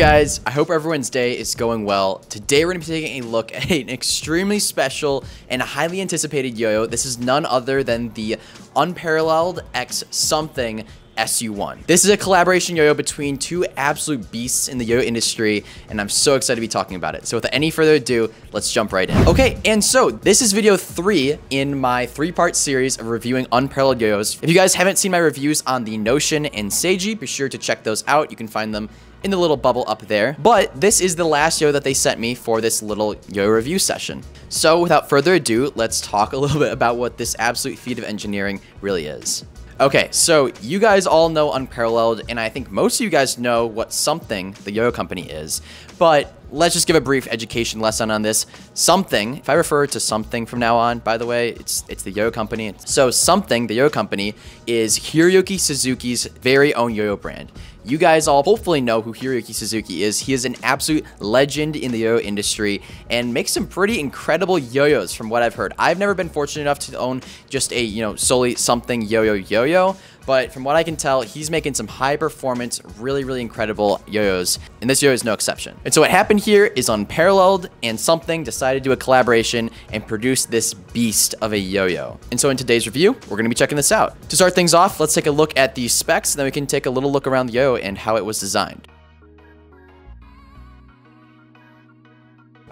guys, I hope everyone's day is going well. Today we're going to be taking a look at an extremely special and highly anticipated yo-yo. This is none other than the Unparalleled X something SU1. This is a collaboration yo-yo between two absolute beasts in the yo-yo industry, and I'm so excited to be talking about it. So without any further ado, let's jump right in. Okay, and so this is video three in my three-part series of reviewing unparalleled yo-yos. If you guys haven't seen my reviews on the Notion and Seiji, be sure to check those out. You can find them in the little bubble up there. But this is the last yo that they sent me for this little yo review session. So without further ado, let's talk a little bit about what this absolute feat of engineering really is. Okay, so you guys all know Unparalleled, and I think most of you guys know what Something, the yo-yo company, is. But let's just give a brief education lesson on this. Something, if I refer to Something from now on, by the way, it's it's the yo-yo company. So Something, the yo-yo company, is Hiroyuki Suzuki's very own yo-yo brand. You guys all hopefully know who Hiroyuki Suzuki is. He is an absolute legend in the yo-yo industry and makes some pretty incredible yo-yos from what I've heard. I've never been fortunate enough to own just a, you know, solely something yo-yo yo-yo, but from what I can tell, he's making some high performance, really, really incredible yo-yos, and this yo-yo is no exception. And so what happened here is unparalleled, and something decided to do a collaboration and produce this beast of a yo-yo. And so in today's review, we're gonna be checking this out. To start things off, let's take a look at the specs, and then we can take a little look around the yo and how it was designed.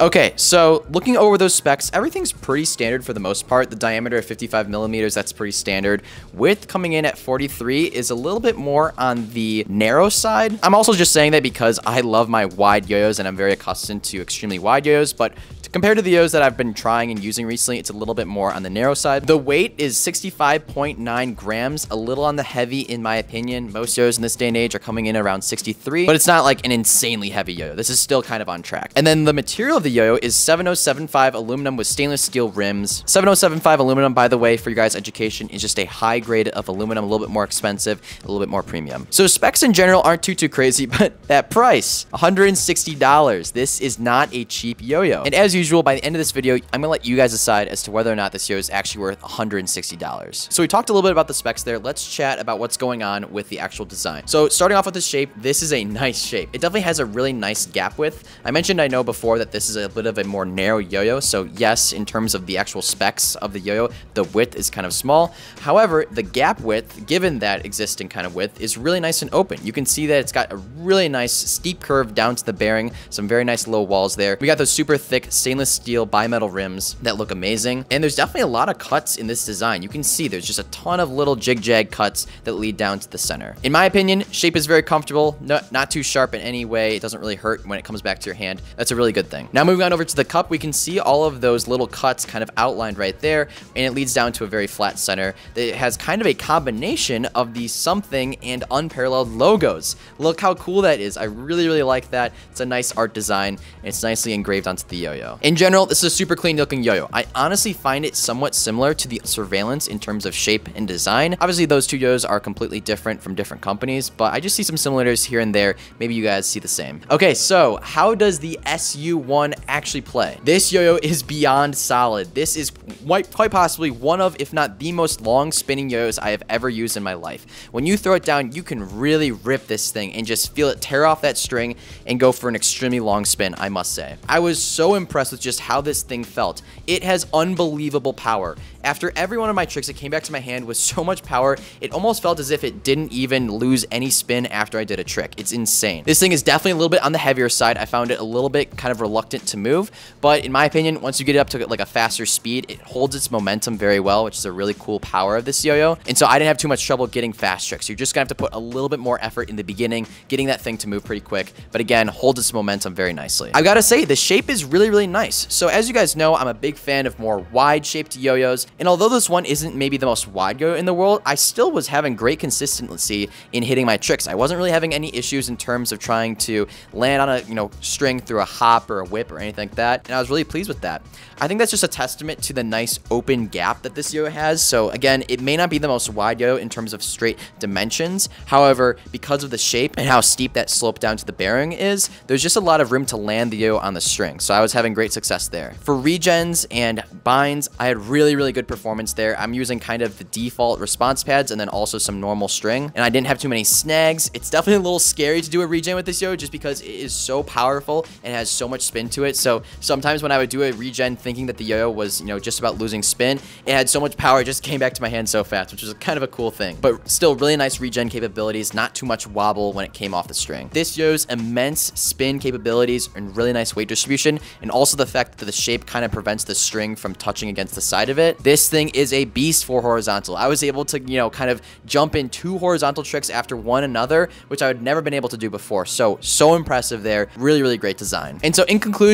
Okay, so looking over those specs, everything's pretty standard for the most part. The diameter of 55 millimeters, that's pretty standard. Width coming in at 43 is a little bit more on the narrow side. I'm also just saying that because I love my wide yo-yos and I'm very accustomed to extremely wide yo-yos, but Compared to the O's that I've been trying and using recently, it's a little bit more on the narrow side. The weight is 65.9 grams, a little on the heavy in my opinion. Most yo-yos in this day and age are coming in around 63, but it's not like an insanely heavy yo-yo. This is still kind of on track. And then the material of the yo-yo is 7075 aluminum with stainless steel rims. 7075 aluminum, by the way, for your guys' education, is just a high grade of aluminum, a little bit more expensive, a little bit more premium. So specs in general aren't too, too crazy, but that price, $160. This is not a cheap yo-yo. And as usual, by the end of this video, I'm gonna let you guys decide as to whether or not this yo-yo is actually worth $160. So we talked a little bit about the specs there. Let's chat about what's going on with the actual design. So starting off with the shape, this is a nice shape. It definitely has a really nice gap width. I mentioned I know before that this is a bit of a more narrow yo-yo. So yes, in terms of the actual specs of the yo-yo, the width is kind of small. However, the gap width, given that existing kind of width, is really nice and open. You can see that it's got a really nice steep curve down to the bearing, some very nice low walls there. We got those super thick stainless steel bimetal rims that look amazing. And there's definitely a lot of cuts in this design. You can see there's just a ton of little jig-jag cuts that lead down to the center. In my opinion, shape is very comfortable, not, not too sharp in any way. It doesn't really hurt when it comes back to your hand. That's a really good thing. Now moving on over to the cup, we can see all of those little cuts kind of outlined right there, and it leads down to a very flat center that has kind of a combination of the something and unparalleled logos. Look how cool that is. I really, really like that. It's a nice art design, and it's nicely engraved onto the yo-yo. In general, this is a super clean looking yo-yo. I honestly find it somewhat similar to the Surveillance in terms of shape and design. Obviously, those two yo-yos are completely different from different companies, but I just see some similarities here and there. Maybe you guys see the same. Okay, so how does the SU1 actually play? This yo-yo is beyond solid. This is quite, possibly one of, if not the most long spinning yo-yos I have ever used in my life. When you throw it down, you can really rip this thing and just feel it tear off that string and go for an extremely long spin, I must say. I was so impressed with just how this thing felt. It has unbelievable power. After every one of my tricks, it came back to my hand with so much power, it almost felt as if it didn't even lose any spin after I did a trick. It's insane. This thing is definitely a little bit on the heavier side. I found it a little bit kind of reluctant to move, but in my opinion, once you get it up to like a faster speed, it holds its momentum very well, which is a really cool power of this yo-yo. And so I didn't have too much trouble getting fast tricks. You're just gonna have to put a little bit more effort in the beginning, getting that thing to move pretty quick, but again, holds its momentum very nicely. I gotta say, the shape is really, really nice. So as you guys know, I'm a big fan of more wide shaped yo-yos, and although this one isn't maybe the most wide yo in the world, I still was having great consistency in hitting my tricks. I wasn't really having any issues in terms of trying to land on a you know string through a hop or a whip grip or anything like that, and I was really pleased with that. I think that's just a testament to the nice open gap that this yo has. So again, it may not be the most wide yo in terms of straight dimensions. However, because of the shape and how steep that slope down to the bearing is, there's just a lot of room to land the yo on the string. So I was having great success there. For regens and binds, I had really, really good performance there. I'm using kind of the default response pads and then also some normal string. And I didn't have too many snags. It's definitely a little scary to do a regen with this yo just because it is so powerful and has so much spin to it. So sometimes when I would do a regen thinking that the yo-yo was, you know, just about losing spin, it had so much power, it just came back to my hand so fast, which was kind of a cool thing. But still really nice regen capabilities, not too much wobble when it came off the string. This yo's immense spin capabilities and really nice weight distribution, and also the fact that the shape kind of prevents the string from touching against the side of it. This thing is a beast for horizontal. I was able to, you know, kind of jump in two horizontal tricks after one another, which I had never been able to do before. So, so impressive there. Really, really great design. And so in conclusion,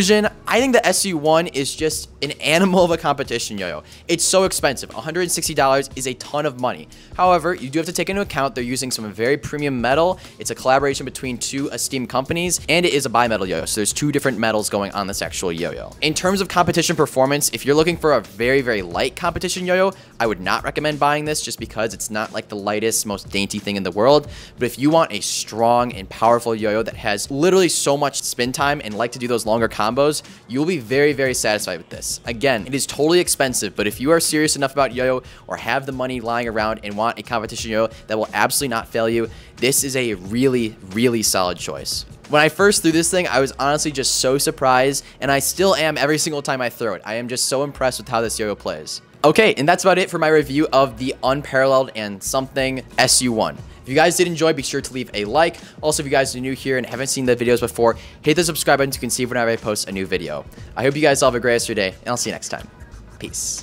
I think the SU1 is just an animal of a competition yo-yo. It's so expensive. $160 is a ton of money. However, you do have to take into account they're using some very premium metal. It's a collaboration between two esteemed companies, and it is a bimetal yo-yo. So there's two different metals going on this actual yo-yo. In terms of competition performance, if you're looking for a very, very light competition yo-yo, I would not recommend buying this just because it's not like the lightest, most dainty thing in the world. But if you want a strong and powerful yo-yo that has literally so much spin time and like to do those longer combos, you'll be very, very satisfied with Again, it is totally expensive, but if you are serious enough about yo-yo or have the money lying around and want a competition yo-yo that will absolutely not fail you, this is a really, really solid choice. When I first threw this thing, I was honestly just so surprised, and I still am every single time I throw it. I am just so impressed with how this yo-yo plays. Okay, and that's about it for my review of the Unparalleled and Something SU1. If you guys did enjoy, be sure to leave a like. Also, if you guys are new here and haven't seen the videos before, hit the subscribe button can see whenever I post a new video. I hope you guys all have a great rest of your day, and I'll see you next time. Peace.